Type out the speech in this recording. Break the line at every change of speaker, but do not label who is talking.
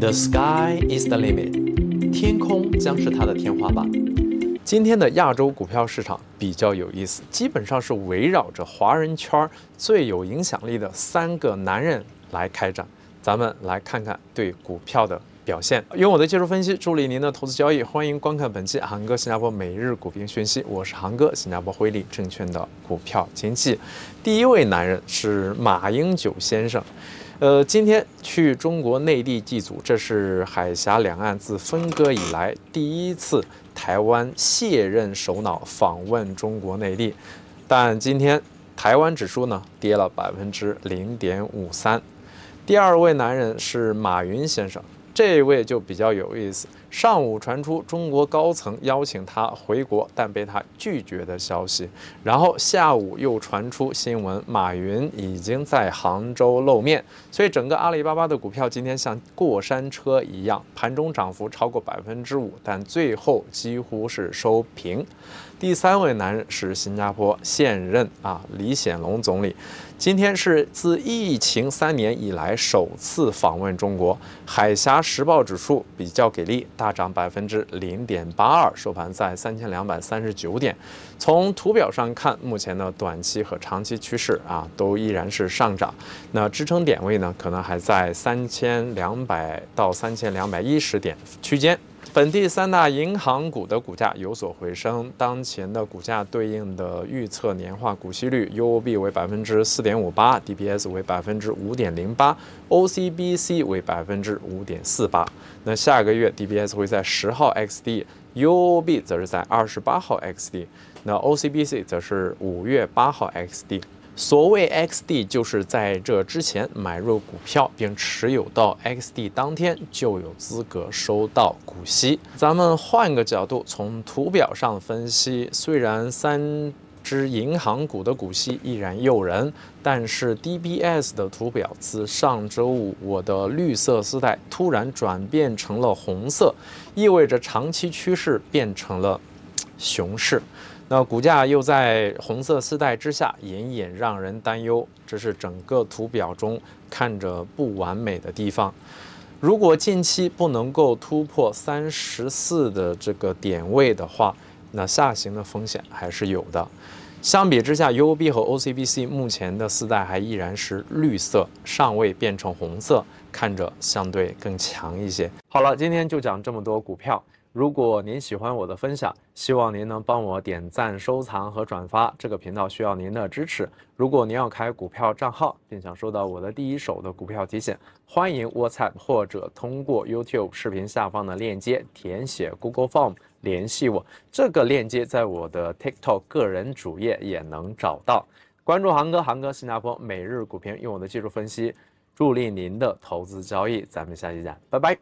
The sky is the limit，天空将是它的天花板。今天的亚洲股票市场比较有意思，基本上是围绕着华人圈最有影响力的三个男人来开展。咱们来看看对股票的表现，用我的技术分析助力您的投资交易。欢迎观看本期航哥新加坡每日股评讯息，我是航哥，新加坡汇利证券的股票经纪。第一位男人是马英九先生。呃，今天去中国内地祭祖，这是海峡两岸自分割以来第一次台湾卸任首脑访问中国内地。但今天台湾指数呢跌了百分之零点五三。第二位男人是马云先生。这位就比较有意思。上午传出中国高层邀请他回国，但被他拒绝的消息。然后下午又传出新闻，马云已经在杭州露面。所以整个阿里巴巴的股票今天像过山车一样，盘中涨幅超过百分之五，但最后几乎是收平。第三位男人是新加坡现任啊李显龙总理。今天是自疫情三年以来首次访问中国，海峡时报指数比较给力，大涨百分之零点八二，收盘在三千两百三十九点。从图表上看，目前的短期和长期趋势啊都依然是上涨。那支撑点位呢，可能还在三千两百到三千两百一十点区间。本地三大银行股的股价有所回升，当前的股价对应的预测年化股息率 UOB 为百分之四点五八，DBS 为百分之五点零八，OCBC 为百分之五点四八。那下个月 DBS 会在十号 XD，UOB 则是在二十八号 XD，那 OCBC 则是五月八号 XD。所谓 XD，就是在这之前买入股票并持有到 XD 当天就有资格收到股息。咱们换个角度，从图表上分析，虽然三只银行股的股息依然诱人，但是 DBS 的图表自上周五我的绿色丝带突然转变成了红色，意味着长期趋势变成了熊市。那股价又在红色丝带之下，隐隐让人担忧。这是整个图表中看着不完美的地方。如果近期不能够突破三十四的这个点位的话，那下行的风险还是有的。相比之下，UOB 和 OCBC 目前的四代还依然是绿色，尚未变成红色，看着相对更强一些。好了，今天就讲这么多股票。如果您喜欢我的分享，希望您能帮我点赞、收藏和转发。这个频道需要您的支持。如果您要开股票账号，并想收到我的第一手的股票提醒，欢迎 WhatsApp 或者通过 YouTube 视频下方的链接填写 Google Form 联系我。这个链接在我的 TikTok 个人主页也能找到。关注航哥，航哥新加坡每日股评，用我的技术分析助力您的投资交易。咱们下期见，拜拜。